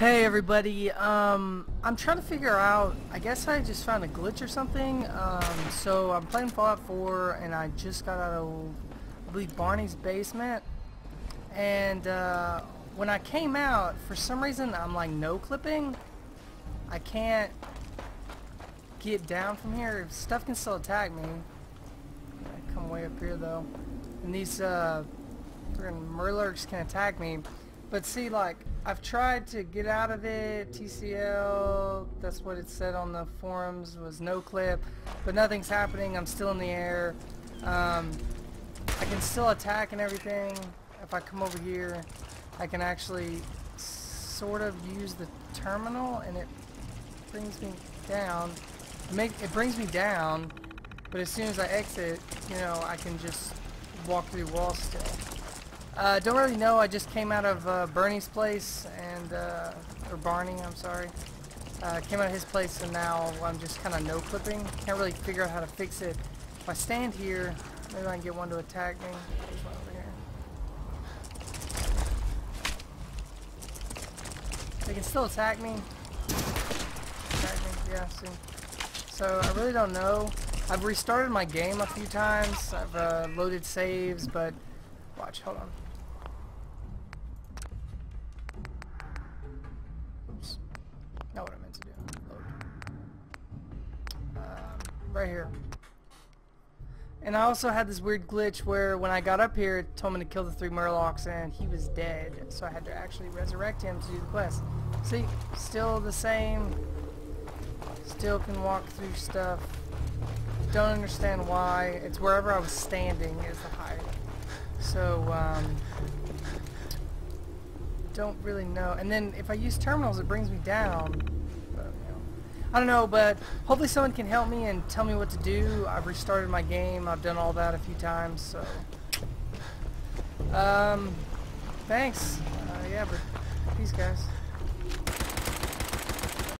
Hey everybody, um, I'm trying to figure out, I guess I just found a glitch or something, um, so I'm playing Fallout 4 and I just got out of, I believe, Barney's basement, and, uh, when I came out, for some reason I'm like no clipping, I can't get down from here, stuff can still attack me, I come way up here though, and these, uh, freaking can attack me, but see, like, I've tried to get out of it, TCL, that's what it said on the forums, was no clip, but nothing's happening, I'm still in the air. Um, I can still attack and everything. If I come over here, I can actually sort of use the terminal and it brings me down. Make, it brings me down, but as soon as I exit, you know, I can just walk through walls still. Uh, don't really know. I just came out of uh, Bernie's place and uh, or Barney. I'm sorry. Uh, came out of his place and now I'm just kind of no clipping. Can't really figure out how to fix it. If I stand here, maybe I can get one to attack me. They can still attack me. Attack me. Yeah. See. So I really don't know. I've restarted my game a few times. I've uh, loaded saves, but watch. Hold on. Not what I meant to do. Um, right here. And I also had this weird glitch where when I got up here, it told me to kill the three Mirelurks and he was dead. So I had to actually resurrect him to do the quest. See, still the same. Still can walk through stuff. Don't understand why. It's wherever I was standing is the height. So, um, don't really know. And then if I use terminals, it brings me down. But, you know, I don't know, but hopefully someone can help me and tell me what to do. I've restarted my game. I've done all that a few times, so. Um, thanks. Uh, yeah, but peace, guys.